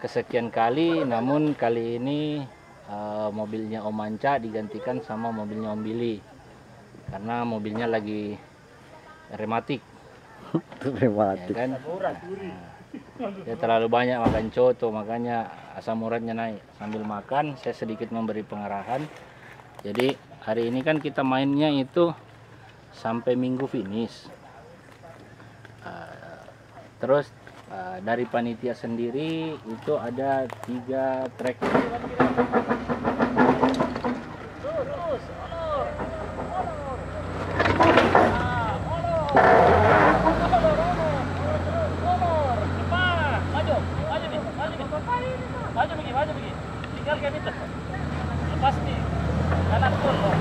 Kesekian kali, namun kali ini eh, mobilnya Om Manca digantikan sama mobilnya Om Billy. Karena mobilnya lagi rematik, Terima ya kan? Dia terlalu banyak makan coto, makanya asam uratnya naik. Sambil makan, saya sedikit memberi pengarahan. Jadi hari ini kan kita mainnya itu sampai minggu finish. Eh, terus eh, dari panitia sendiri itu ada tiga track. ganito. Lepas nih, Kanan pun. loh,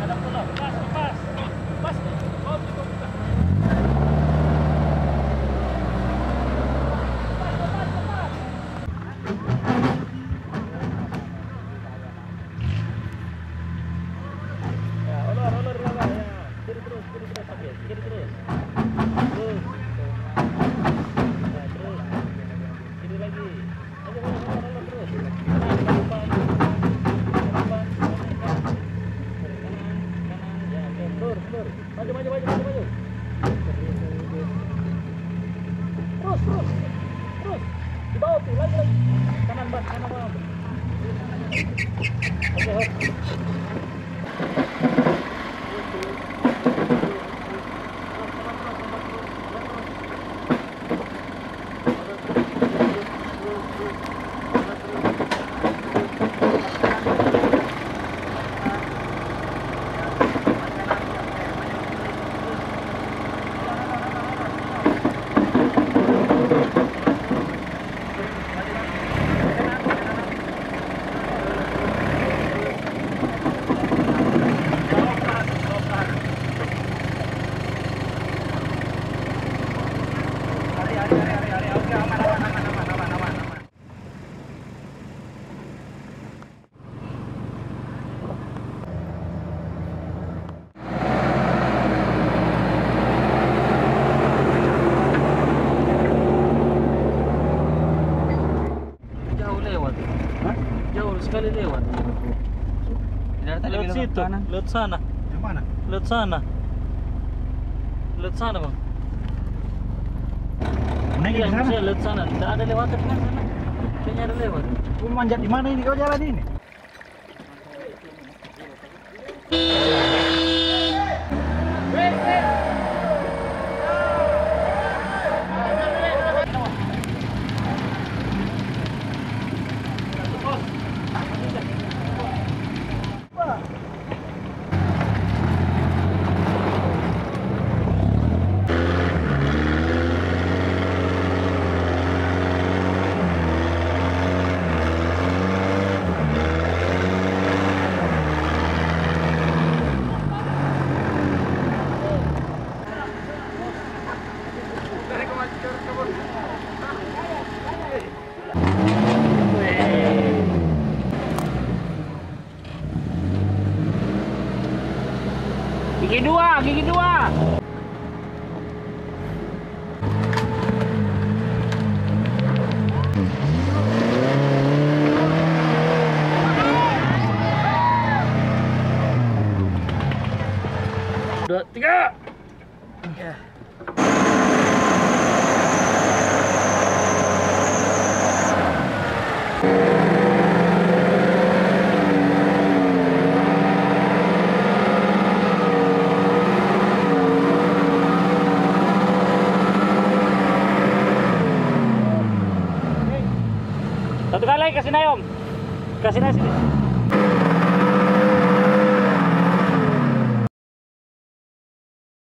Kanan pun. loh, Lepas, lepas. Lepas nih, Kau cukup kiri Terus, terus, terus, terus, terus, terus. bawah tu lagi lagi kanan bas kanan okay, Jauh sekali lewat. Lewat situ, lewat sana. Yang mana? Lewat sana. Lewat sana bang. Naik Iya, ke sana. lewat sana. Tidak ada lewatan kan sana. Kayaknya ada lewat. Lu manjat di mana ini kau jalan ini? Gigi dua, gigi dua. Dua, tiga. Satu kalai kasih nayom. Kasih nasi.